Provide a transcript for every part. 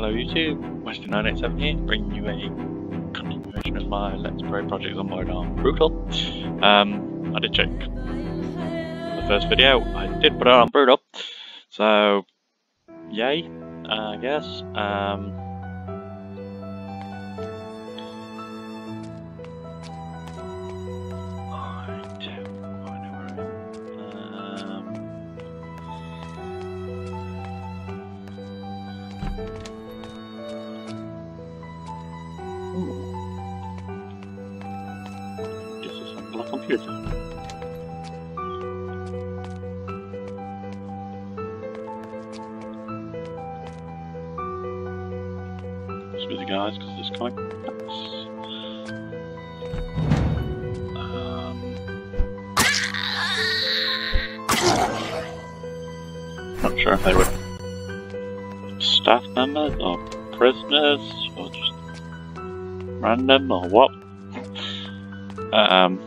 Hello YouTube, Westy987 here, bringing you a continuation of my Let's Play Project Zomboid on Brutal. Um, I did check the first video, I did put it on Brutal, so yay, I guess. Um, sure if they were staff members or prisoners or just random or what. Um,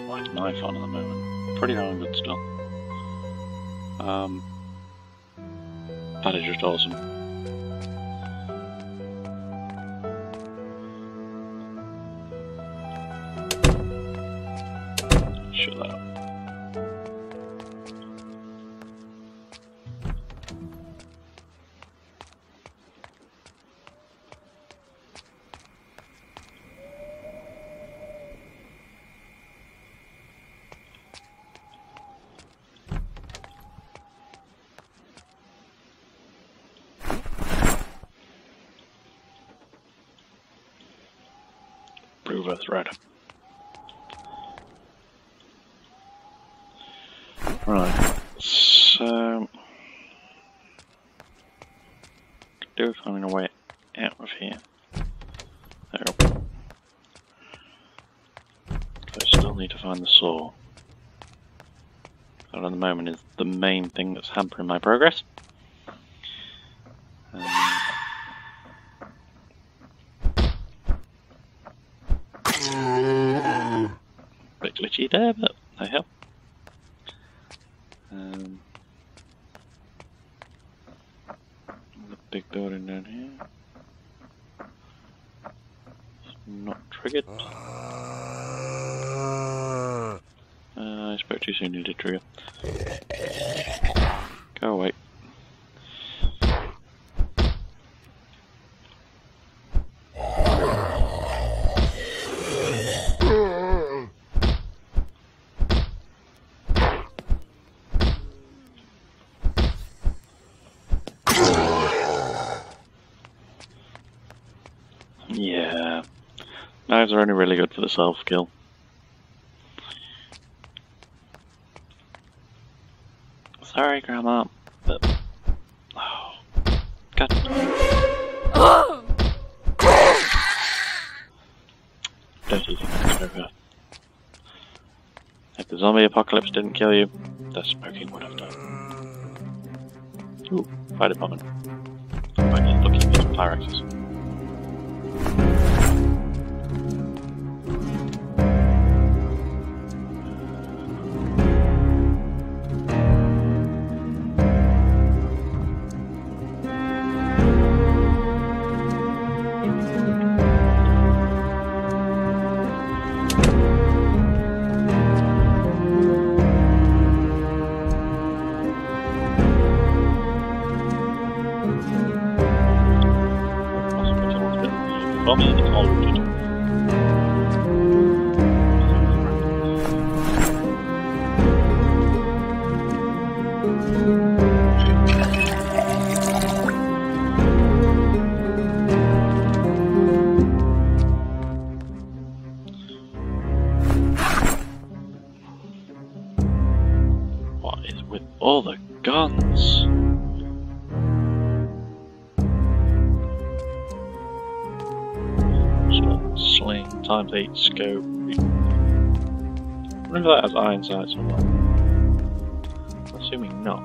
Knife on at the moment? Pretty darn good still. Um, that is just awesome. Right, so do finding a way out of here. There we go. I still need to find the saw. That at the moment is the main thing that's hampering my progress. Um, bit glitchy there, but no help. Um, the big building down here. It's not triggered. Uh, I spoke too soon, it did trigger. Go away. Yeah. Knives are only really good for the self kill. Sorry, Grandma, but. Oh. God. Dirty things over. If the zombie apocalypse didn't kill you, the smoking would have done. Ooh, fire department. Right, just looking at these that iron sights or not. Assuming not.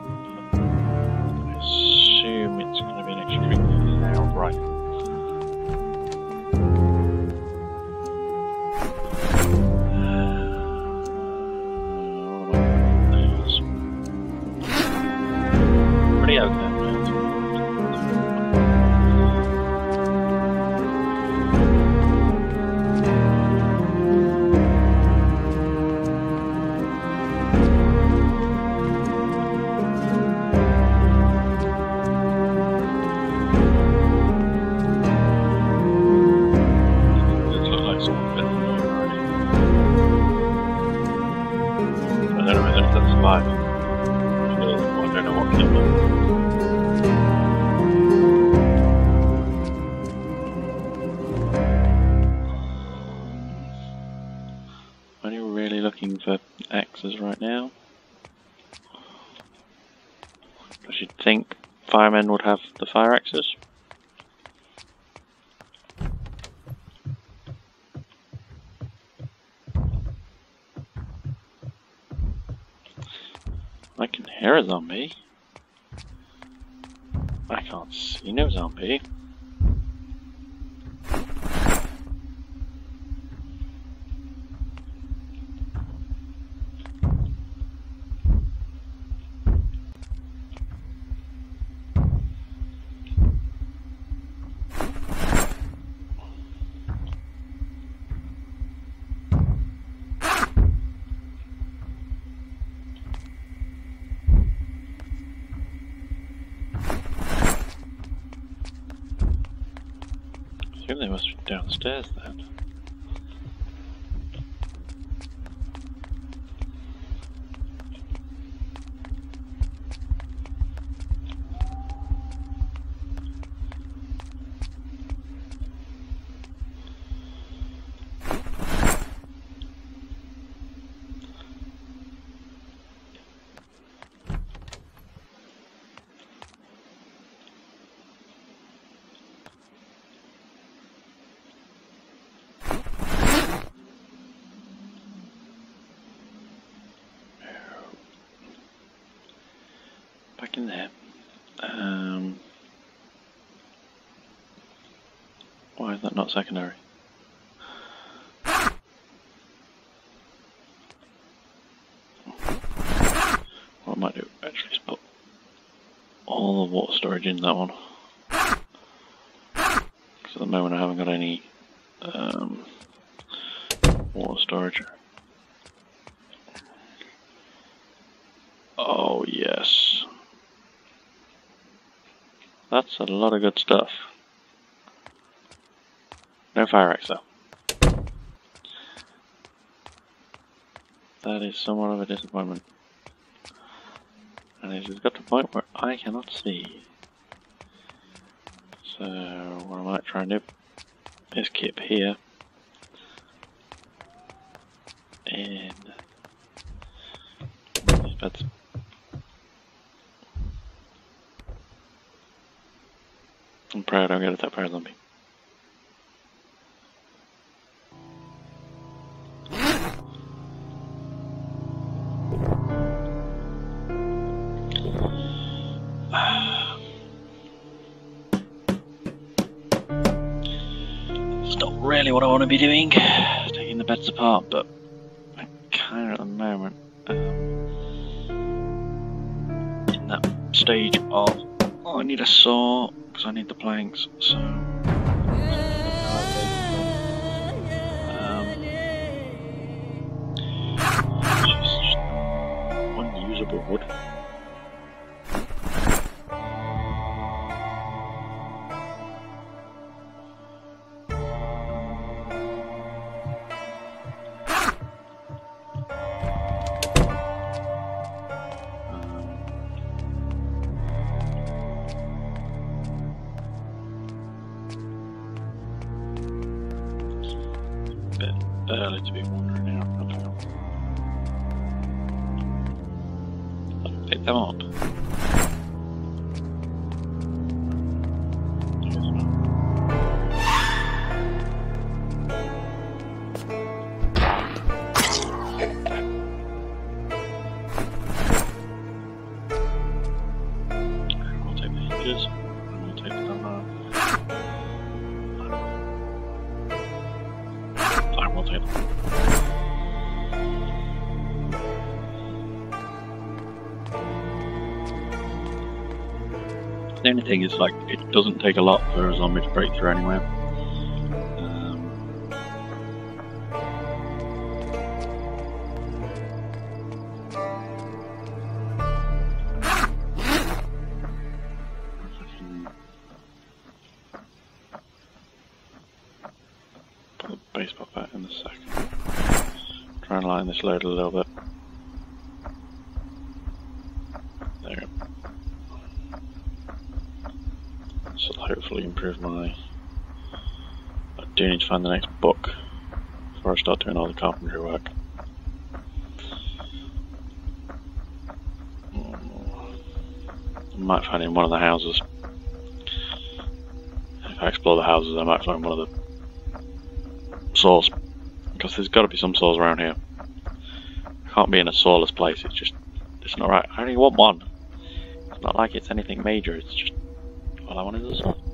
I should think firemen would have the fire axes. I can hear a zombie. I can't see no zombie. I assume they must be downstairs then. In there. Um, why is that not secondary? What I might do actually is put all the water storage in that one. Because at the moment I haven't got any um, water storage. Oh, yes. That's a lot of good stuff. No fire axe though. That is somewhat of a disappointment. And it has got to the point where I cannot see. So, what I might try and do is keep here. And these beds. Proud I got a that fire zombie. It's not really what I want to be doing, taking the beds apart, but I kind of at the moment. Um, in that stage of, oh, I need a saw I need the planks. So, um, it's just unusable bit early to be. I feel. pick them up? The only thing is, like, it doesn't take a lot for a zombie to break through anywhere. Um, baseball bat in a second. Try and line this load a little bit. There. This will hopefully improve my. I do need to find the next book before I start doing all the carpentry work. I might find in one of the houses. If I explore the houses, I might find one of the saws. Because there's got to be some saws around here. I can't be in a sawless place. It's just, it's not right. I only want one. It's not like it's anything major. It's just all I want is a saw.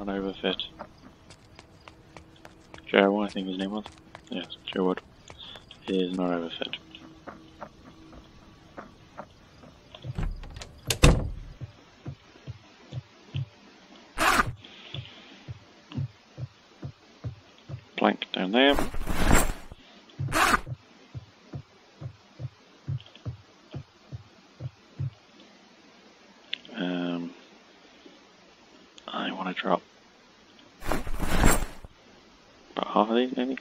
Not overfit. Joe, I think his name was. Yes, Joe Wood. He is not overfit. Want to drop about half of these, maybe.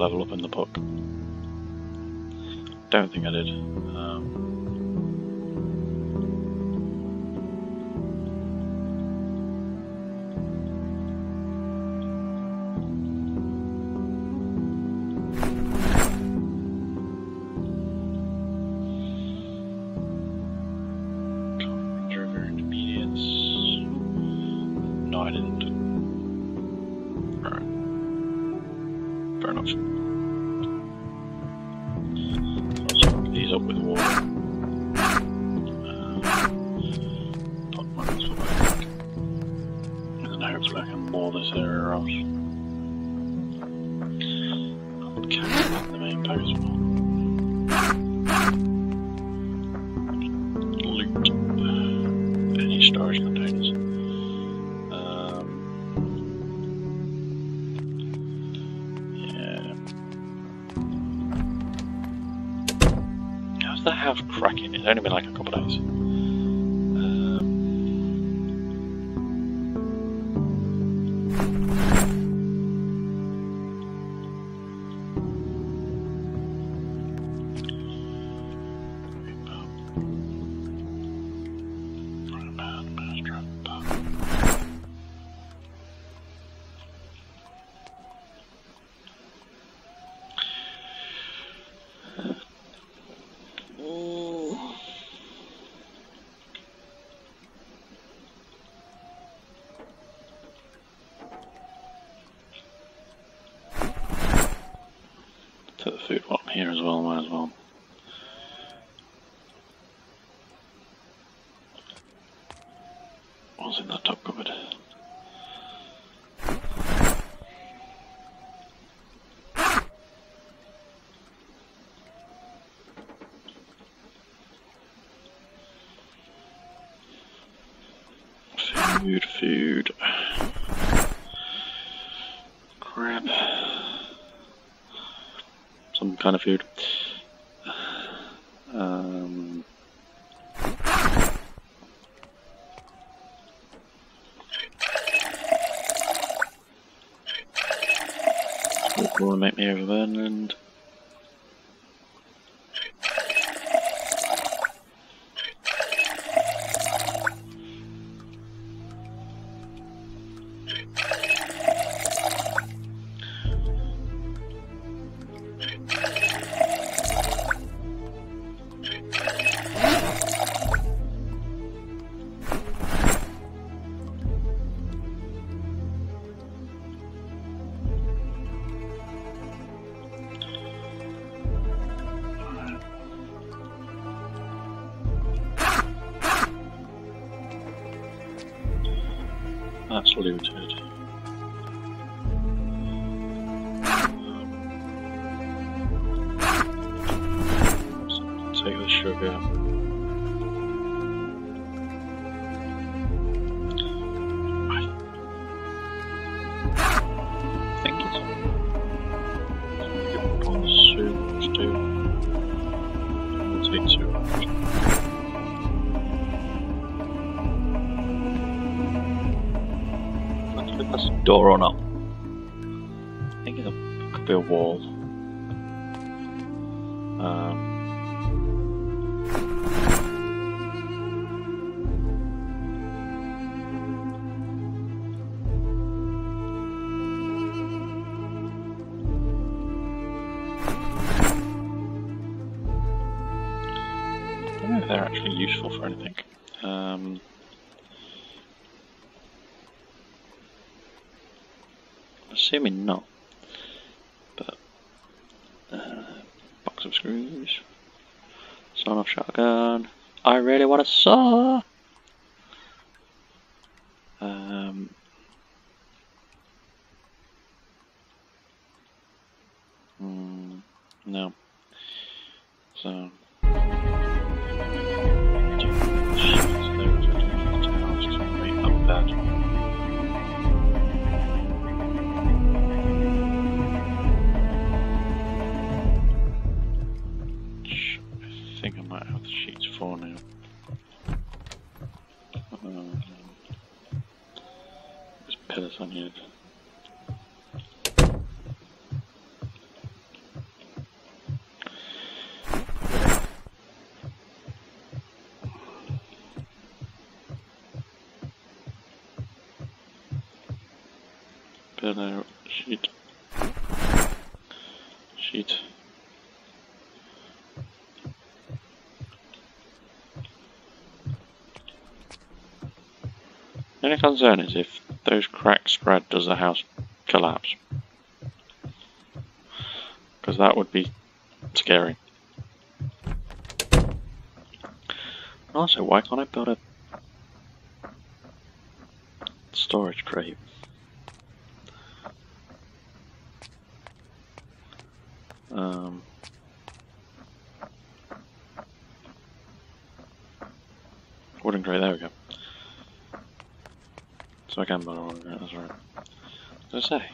Level up in the book. Don't think I did. Um, How's the house cracking? It's only been like a couple of days. In that top cupboard? Food, food. Crap. Some kind of food. Um, will make or not. I think it's a, could be a wall. Um, I don't know if they're actually useful for anything. Um, assuming not. But uh, box of screws, sawn off shotgun. I really want a saw. Um, mm, no. So. Pillar, sheet, sheet. The only concern is if those cracks spread, does the house collapse? Because that would be scary. Also, why can't I build a storage crate? Um, wooden crate, there we go. So I can build a wooden crate, that's right. What did I say?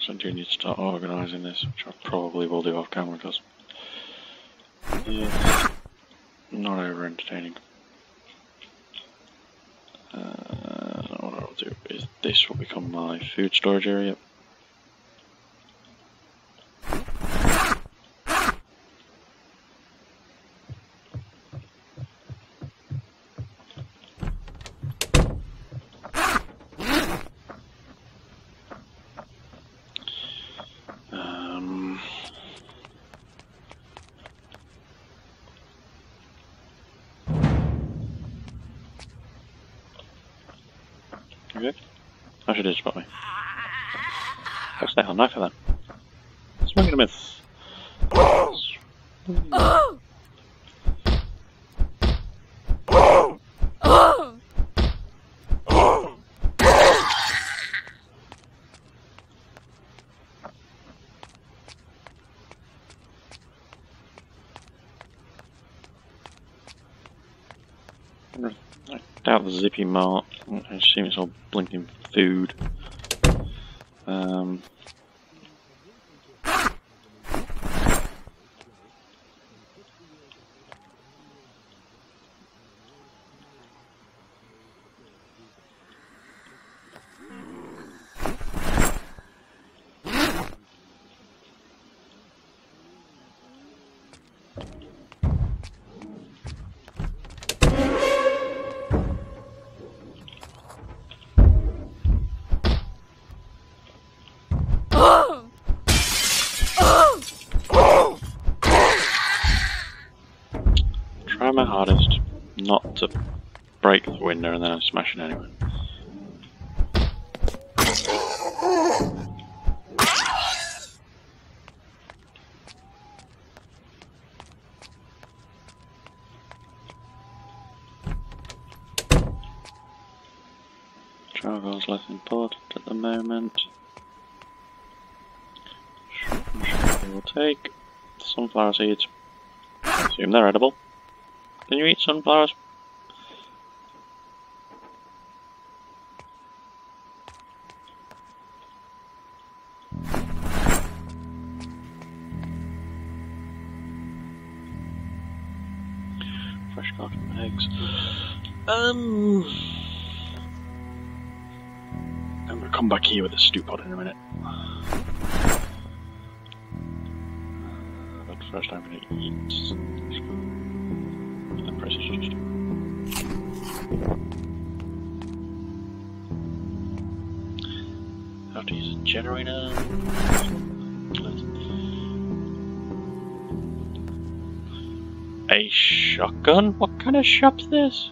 So I do need to start organising this, which I probably will do off camera because it's not over entertaining. Uh, what I'll do is this will become my food storage area. On knife for then? Swing and a miss. I doubt the zippy mart. I assume it's all blinking food. Um, to break the window and then I smash it anyway. Travel's less important at the moment. We will take sunflower seeds. Assume they're edible. Can you eat sunflowers? Back here with a stew pot in a minute. But first I'm gonna eat. The price is just. Have to use a generator. A shotgun? What kind of shop's this?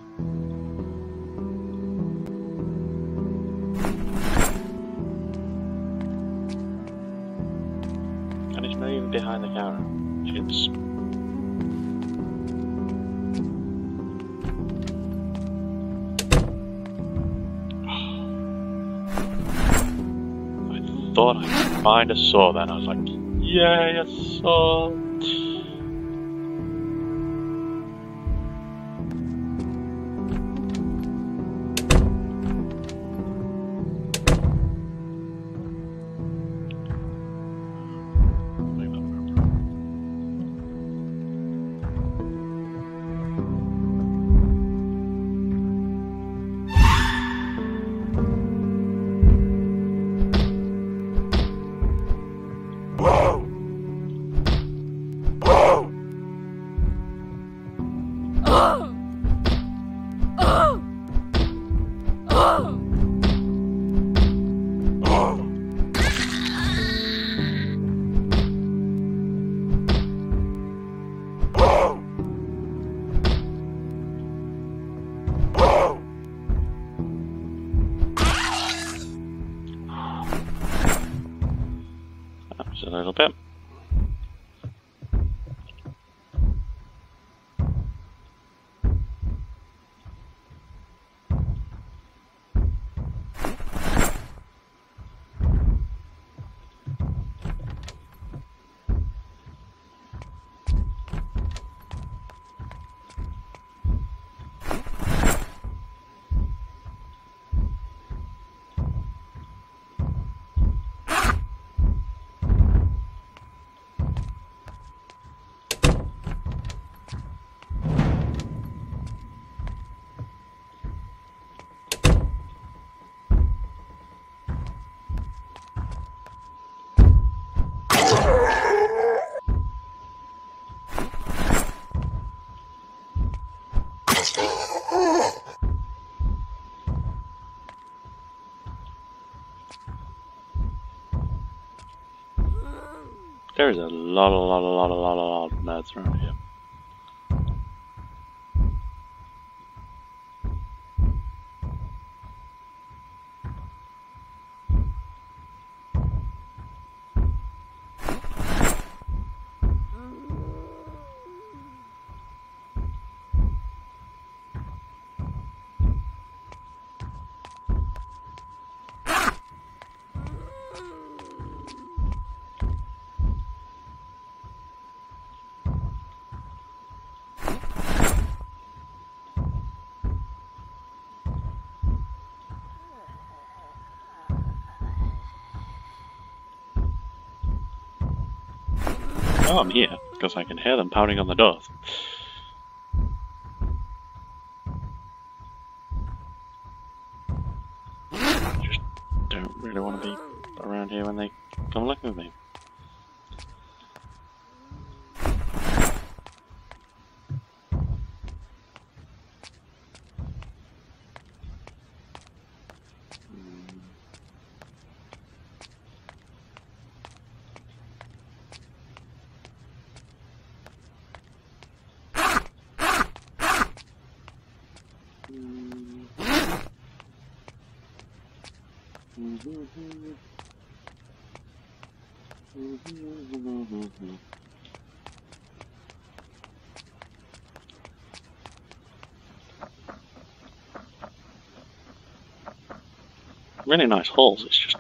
Find a saw then. I was like, yay, a saw. There's a lot, a lot, a lot, a lot, a lot of meds around here. Know I'm here because I can hear them pounding on the doors. I just don't really want to be around here when they come looking for me. Really nice holes, it's just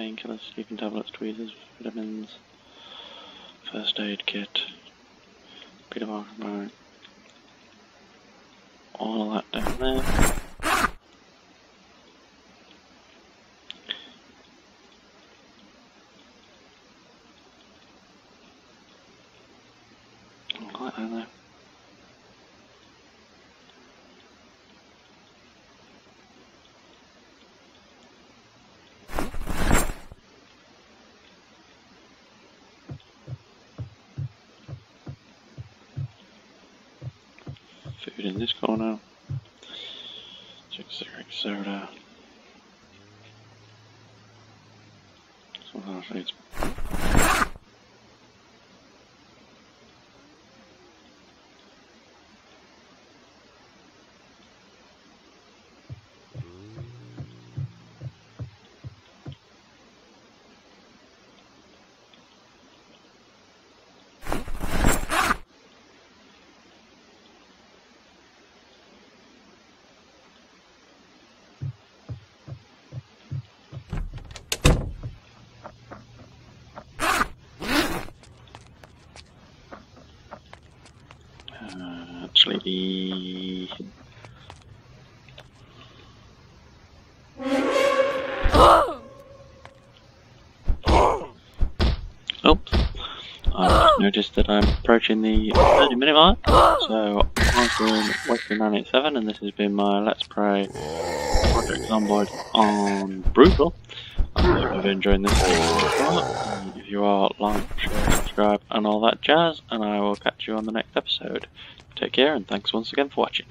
painkillers, sleeping tablets, tweezers, vitamins, first aid kit, all that down there. All that down there. Food in this corner. Six cigarette soda. Some needs Uh, actually, oops. Oh, I noticed that I'm approaching the 30 minute mark, so I've been Westy987 and this has been my Let's Play Project Zomboid on Brutal. I hope you've enjoyed this. If you are, like, share, subscribe and all that jazz, and I will catch you on the next episode. Take care and thanks once again for watching.